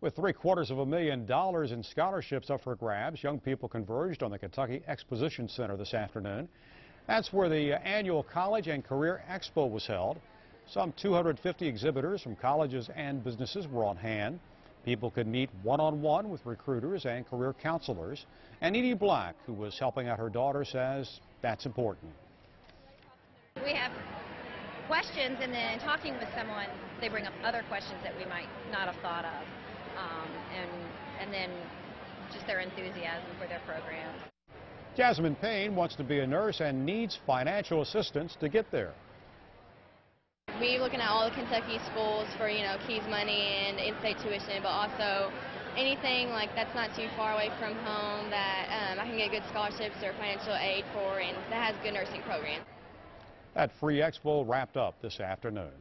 With three quarters of a million dollars in scholarships up for grabs, young people converged on the Kentucky Exposition Center this afternoon. That's where the uh, annual College and Career Expo was held. Some 250 exhibitors from colleges and businesses were on hand. People could meet one-on-one -on -one with recruiters and career counselors. And Edie Black, who was helping out her daughter, says that's important. We have questions, and then talking with someone, they bring up other questions that we might not have thought of um, and, and then just their enthusiasm for their program. Jasmine Payne wants to be a nurse and needs financial assistance to get there. We're looking at all the Kentucky schools for, you know, KEES money and in-state tuition, but also anything like that's not too far away from home that um, I can get good scholarships or financial aid for and that has good nursing programs. That free expo wrapped up this afternoon.